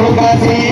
बाबा सु